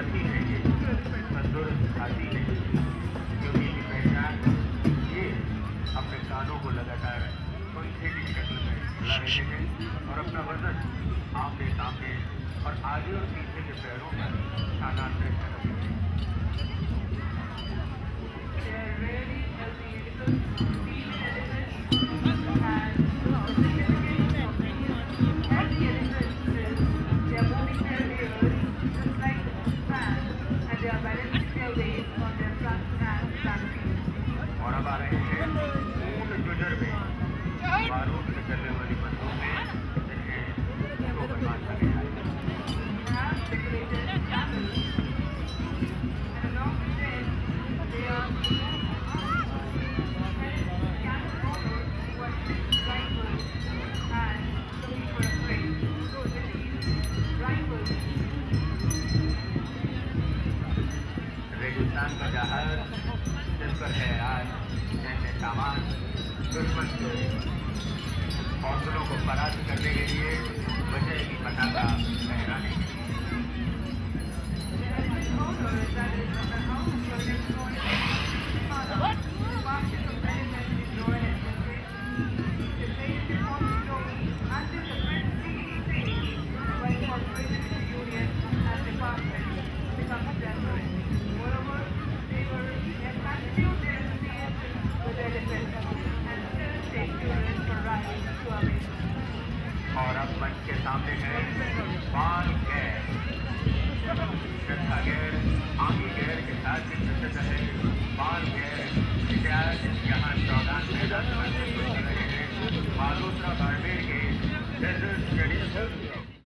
आती है, ये तंदुरुस्त है, क्योंकि पहचान ये अपने कानों को लगातार पंखे की शक्ल में ला रहे हैं और अपना वज़न आमने सामने और आगे और पीछे के पैरों में स्थानांतरित कर रहे हैं। और अब आ रहे हैं ऊँट जुजर में बारूद से चलने वाली बंदूक में को बनवाया गया है We have रेगिस्तान का जहाज़ जिस पर है आज सैन्य सामान दुश्मन के हौसलों को परास्त करने के लिए वजह की पताका लहराने के लिए और अब मंच के सामने है बाल गैर। श्रद्धा गैर, आगे गैर के साथ भी प्रसिद्ध है बाल गैर। यहाँ चौगान मैदान कर रहे हैं। बालोत्रा बाड़मेर के स्टडीज़